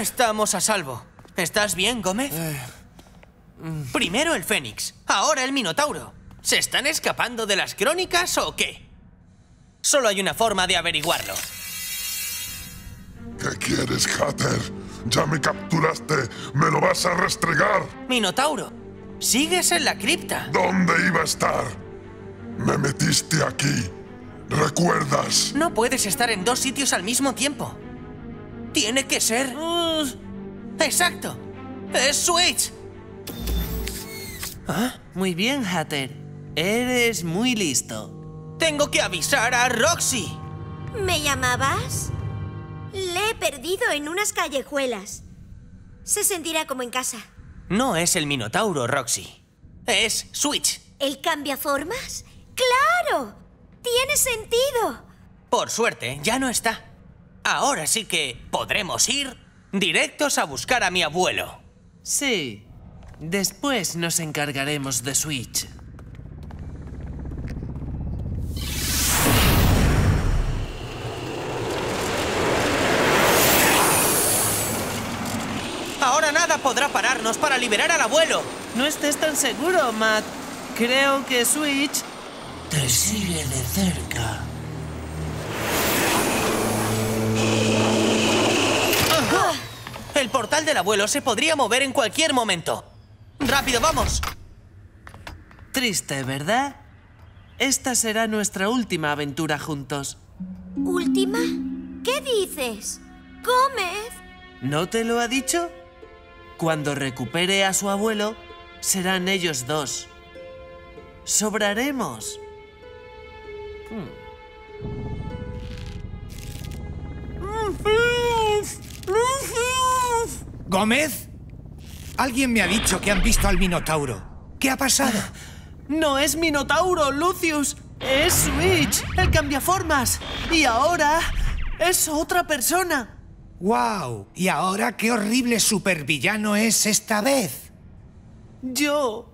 Estamos a salvo. ¿Estás bien, Gómez? Primero el Fénix, ahora el Minotauro. ¿Se están escapando de las crónicas o qué? Solo hay una forma de averiguarlo. ¿Qué quieres, Hatter? Ya me capturaste. ¿Me lo vas a restregar? Minotauro, sigues en la cripta. ¿Dónde iba a estar? Me metiste aquí. ¿Recuerdas? No puedes estar en dos sitios al mismo tiempo. Tiene que ser... Exacto. Es Switch. Ah, muy bien, Hatter. Eres muy listo. Tengo que avisar a Roxy. ¿Me llamabas? Le he perdido en unas callejuelas. Se sentirá como en casa. No es el Minotauro, Roxy. Es Switch. ¿El cambia formas? ¡Claro! ¡Tiene sentido! Por suerte, ya no está. Ahora sí que podremos ir directos a buscar a mi abuelo. Sí. Después nos encargaremos de Switch. Ahora nada podrá pararnos para liberar al abuelo. No estés tan seguro, Matt. Creo que Switch Te sigue de cerca. El portal del abuelo se podría mover en cualquier momento. ¡Rápido, vamos! Triste, ¿verdad? Esta será nuestra última aventura juntos. ¿Última? ¿Qué dices? Gómez. ¿No te lo ha dicho? Cuando recupere a su abuelo, serán ellos dos. Sobraremos. ¿Gómez? Alguien me ha dicho que han visto al Minotauro. ¿Qué ha pasado? No es Minotauro, Lucius. Es Switch, el cambiaformas. Y ahora es otra persona. ¡Wow! ¿Y ahora qué horrible supervillano es esta vez? Yo